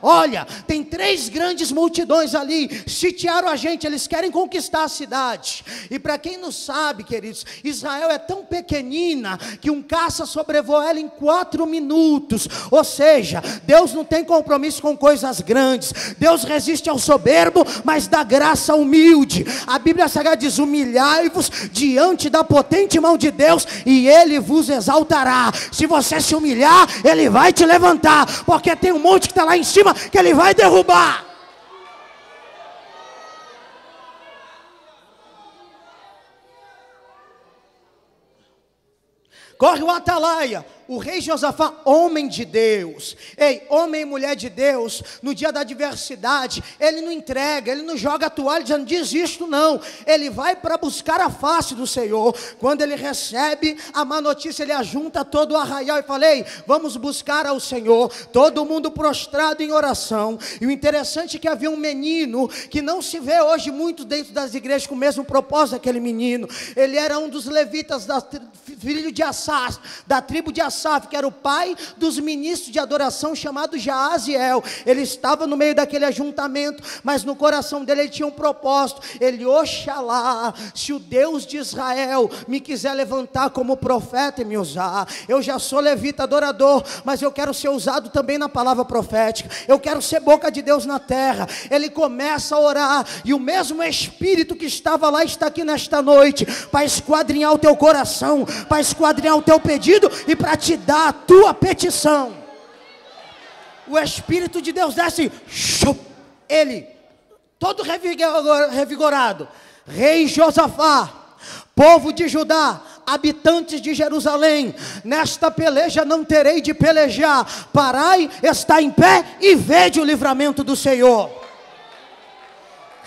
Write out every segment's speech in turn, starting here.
Olha, tem três grandes multidões ali, sitiaram a gente, eles querem conquistar a cidade. E para quem não sabe, queridos, Israel é tão pequenina que um caça sobrevoa ela em quatro minutos. Ou seja, Deus não tem compromisso com coisas grandes. Deus resiste ao soberbo, mas dá graça ao humilde. A Bíblia Sagrada diz: humilhai-vos diante da potente mão de Deus, e Ele vos exaltará. Se você se humilhar, Ele vai te levantar, porque tem um monte que está lá em cima que ele vai derrubar. Corre o atalaia, o rei Josafá, homem de Deus, ei, homem e mulher de Deus, no dia da adversidade, ele não entrega, ele não joga a toalha dizendo desisto, não, ele vai para buscar a face do Senhor. Quando ele recebe a má notícia, ele ajunta todo o arraial e falei: vamos buscar ao Senhor, todo mundo prostrado em oração. E o interessante é que havia um menino que não se vê hoje muito dentro das igrejas com o mesmo propósito daquele menino, ele era um dos levitas, da, filho de Assás, da tribo de Assás Asaf, que era o pai dos ministros de adoração, chamado Jaaziel. Ele estava no meio daquele ajuntamento, mas no coração dele ele tinha um propósito. Ele, oxalá, se o Deus de Israel me quiser levantar como profeta e me usar, eu já sou levita adorador, mas eu quero ser usado também na palavra profética. Eu quero ser boca de Deus na terra. Ele começa a orar, e o mesmo Espírito que estava lá está aqui nesta noite, para esquadrinhar o teu coração, para esquadrinhar o teu pedido e para te dar a tua petição. O Espírito de Deus desce, ele, todo revigorado, rei Josafá, povo de Judá, habitantes de Jerusalém, nesta peleja não terei de pelejar, parai, está em pé e vede o livramento do Senhor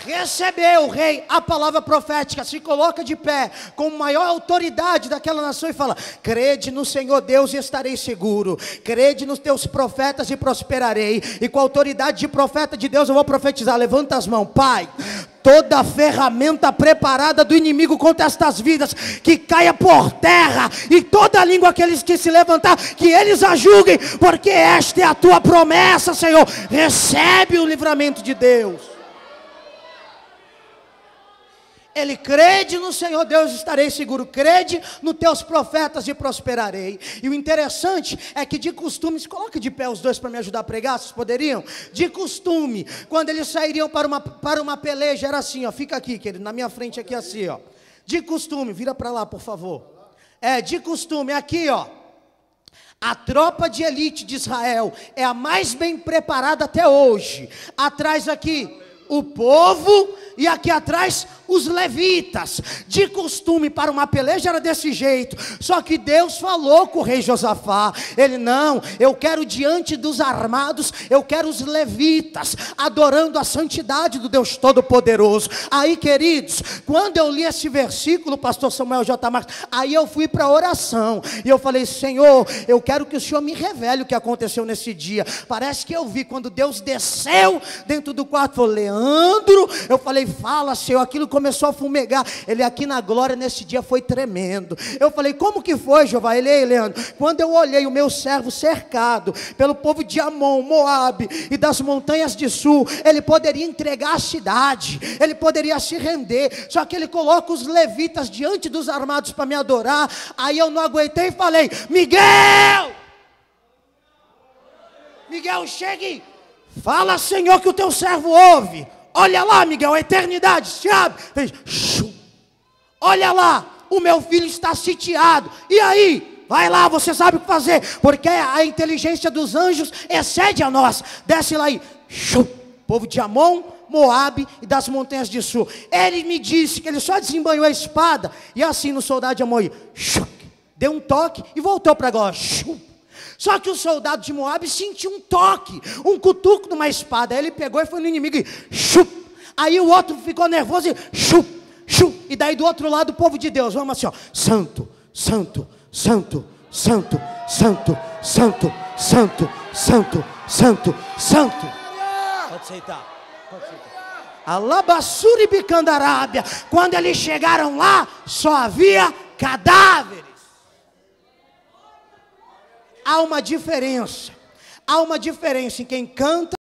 recebeu o rei a palavra profética, se coloca de pé com maior autoridade daquela nação e fala: Crede no Senhor Deus e estarei seguro, crede nos teus profetas e prosperarei, e com a autoridade de profeta de Deus eu vou profetizar. Levanta as mãos, Pai. Toda ferramenta preparada do inimigo contra estas vidas, que caia por terra, e toda língua aqueles que se levantar, que eles a julguem, porque esta é a tua promessa, Senhor. Recebe o livramento de Deus. Ele crede no Senhor Deus, estarei seguro. Crede nos teus profetas e prosperarei. E o interessante é que de costume, se coloca de pé os dois para me ajudar a pregar, vocês poderiam? De costume, quando eles sairiam para uma, para uma peleja, era assim, ó, fica aqui, querido, na minha frente aqui assim, ó. De costume, vira para lá, por favor. É, de costume, aqui, ó. A tropa de elite de Israel é a mais bem preparada até hoje. Atrás aqui, o povo e aqui atrás os levitas. De costume, para uma peleja era desse jeito. Só que Deus falou com o rei Josafá: Ele, não, eu quero diante dos armados, eu quero os levitas, adorando a santidade do Deus Todo-Poderoso. Aí, queridos, quando eu li esse versículo, pastor Samuel J. Marques, aí eu fui para a oração. E eu falei: Senhor, eu quero que o Senhor me revele o que aconteceu nesse dia. Parece que eu vi quando Deus desceu dentro do quarto, falou: Leandro, eu falei, fala, Senhor, aquilo começou a fumegar. Ele aqui na glória nesse dia foi tremendo. Eu falei, como que foi, Jeová? Ele, ei, Leandro, quando eu olhei o meu servo cercado pelo povo de Amon, Moabe e das montanhas de sul, ele poderia entregar a cidade, ele poderia se render, só que ele coloca os levitas diante dos armados para me adorar. Aí eu não aguentei e falei, Miguel! Miguel, chegue! Fala, Senhor, que o teu servo ouve. Olha lá, Miguel, a eternidade se abre. Fez, Olha lá, o meu filho está sitiado. E aí? Vai lá, você sabe o que fazer, porque a inteligência dos anjos excede a nossa. Desce lá aí. Povo de Amon, Moabe e das montanhas de sul. Ele me disse que ele só desembanhou a espada e assim no soldado de Amon, deu um toque e voltou para agora. Só que o soldado de Moab sentiu um toque, um cutuco numa espada. Aí ele pegou e foi no inimigo e chup. Aí o outro ficou nervoso e chup, chup. E daí do outro lado o povo de Deus, vamos assim, ó. Santo, santo, santo, santo, santo, santo, santo, santo, santo, santo. Pode aceitar. Pode aceitar. Alabassuri Bicandarábia. Quando eles chegaram lá, só havia cadáveres há uma diferença. Há uma diferença em quem canta